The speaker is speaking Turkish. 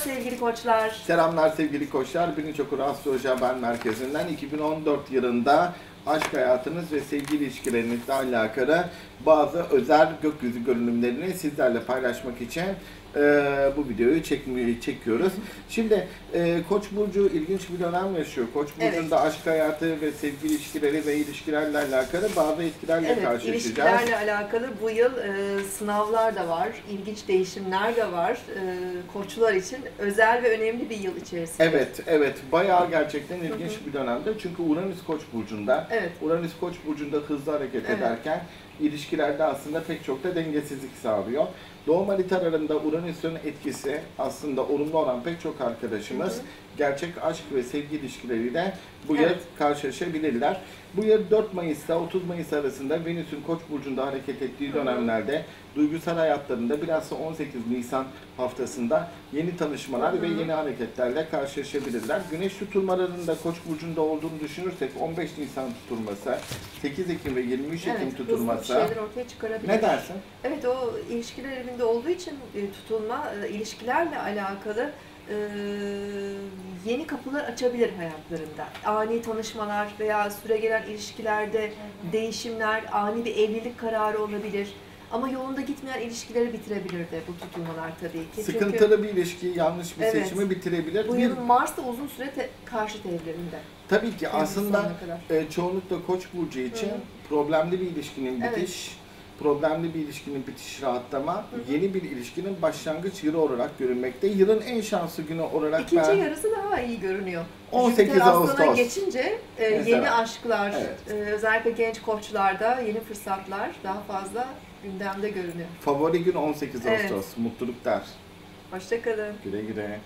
sevgili koçlar. Selamlar sevgili koçlar. Birinci Okur Astroloji Haber Merkezi'nden 2014 yılında aşk hayatınız ve sevgi ilişkilerinizle alakalı bazı özel gökyüzü görünümlerini sizlerle paylaşmak için e, bu videoyu çekmeyi çekiyoruz. Şimdi e, Koç burcu ilginç bir dönem yaşıyor. Koç Evet. burcunda aşk hayatı ve sevgi ilişkileri ve ilişkilerle alakalı bazı etkilerle Evet, karşılaşacağız. ilişkilerle alakalı bu yıl e, sınavlar da var, ilginç değişimler de var. E, koçlar için özel ve önemli bir yıl içerisinde. Evet, evet. Bayağı gerçekten ilginç bir dönemde. Çünkü Uranüs Koç burcunda. Evet. Uranüs Koç burcunda hızlı hareket Evet. ederken ilişkilerde aslında pek çok da dengesizlik sağlıyor. Doğum haritalarında Uranüs'ün etkisi aslında olumlu olan pek çok arkadaşımız Hı hı. gerçek aşk ve sevgi ilişkileriyle bu yıl Evet. karşılaşabilirler. Bu yıl 4 Mayıs'ta 30 Mayıs arasında Venüs'ün Koç burcunda hareket ettiği Hı hı. dönemlerde duygusal hayatlarında bilhassa 18 Nisan haftasında yeni tanışmalar Hı hı. ve yeni hareketlerle karşılaşabilirler. Güneş tutulmalarında Koç burcunda olduğunu düşünürsek 15 Nisan tutulması, 8 Ekim ve 23 Ekim Evet, ortaya çıkarabilir. Ne dersin? Evet o ilişkiler evinde olduğu için e, tutulma e, ilişkilerle alakalı e, yeni kapılar açabilir hayatlarında. Ani tanışmalar veya süregelen ilişkilerde değişimler, ani bir evlilik kararı olabilir. Ama yolunda gitmeyen ilişkileri bitirebilir de bu tutulmalar tabii ki. Çünkü Sıkıntılı bir ilişkiyi, yanlış bir Evet. seçimi bitirebilir. bu Bir- yıl Mars da uzun süre te- karşıt evlerinde. Tabii ki aslında sonuna kadar. e, çoğunlukla Koç burcu için Hı problemli bir ilişkinin Evet. Problemli bir ilişkinin bitiş rahatlama, hı. yeni bir ilişkinin başlangıç yılı olarak görünmekte. Yılın en şanslı günü olarak İkinci ben yarısı daha iyi görünüyor. 18 Jüpiter Ağustos. geçince e, yeni aşklar, Evet. e, özellikle genç koçlarda yeni fırsatlar daha fazla gündemde görünüyor. favori gün 18 Evet. Ağustos. Mutluluk der. Hoşçakalın. Güle güle.